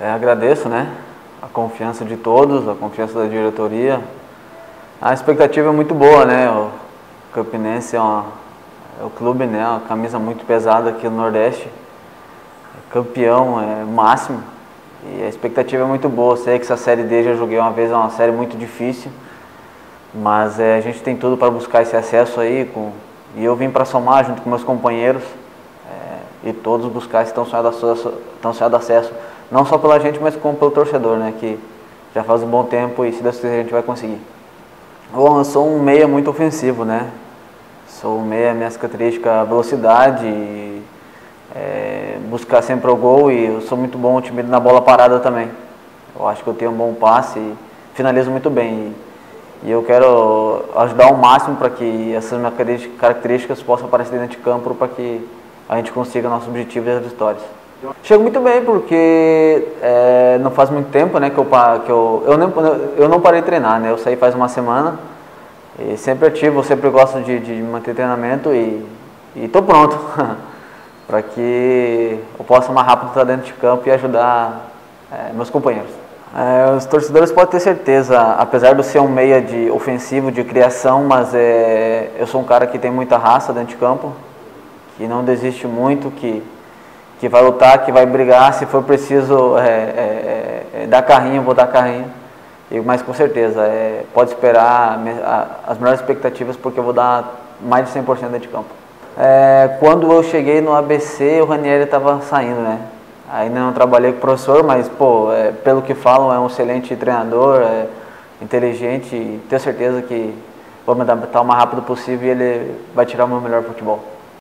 É, agradeço, né? A confiança de todos, a confiança da diretoria. A expectativa é muito boa, né? O Campinense é, uma, é o clube, né? Uma camisa muito pesada aqui no Nordeste. É campeão, é máximo. E a expectativa é muito boa. Sei que essa série D já joguei uma vez, é uma série muito difícil. Mas é, a gente tem tudo para buscar esse acesso aí. Com, e eu vim para somar junto com meus companheiros é, e todos buscar esse tão sonhado, tão sonhado acesso. Não só pela gente, mas como pelo torcedor, né? Que já faz um bom tempo e se Deus quiser a gente vai conseguir. Bom, eu sou um meia muito ofensivo, né? Sou um meia, minha característica é velocidade, é, buscar sempre o gol e eu sou muito bom time na bola parada também. Eu acho que eu tenho um bom passe e finalizo muito bem. E, e eu quero ajudar ao máximo para que essas minhas características possam aparecer dentro de campo para que a gente consiga nosso objetivo e as vitórias. Chego muito bem porque é, não faz muito tempo né, que, eu, que eu, eu, não, eu não parei de treinar, né? Eu saí faz uma semana e sempre ativo, sempre gosto de, de manter treinamento e estou pronto para que eu possa mais rápido estar dentro de campo e ajudar é, meus companheiros. É, os torcedores podem ter certeza, apesar de eu ser um meia de ofensivo, de criação, mas é, eu sou um cara que tem muita raça dentro de campo, que não desiste muito, que que vai lutar, que vai brigar, se for preciso é, é, é, dar carrinho, vou dar carrinho. E, mas com certeza, é, pode esperar as melhores expectativas porque eu vou dar mais de 100% dentro de campo. É, quando eu cheguei no ABC, o Ranieri estava saindo, né? Ainda não trabalhei com o professor, mas pô, pelo que falam, é um excelente treinador, inteligente e tenho certeza que vou me adaptar o mais rápido possível e ele vai tirar o meu melhor futebol.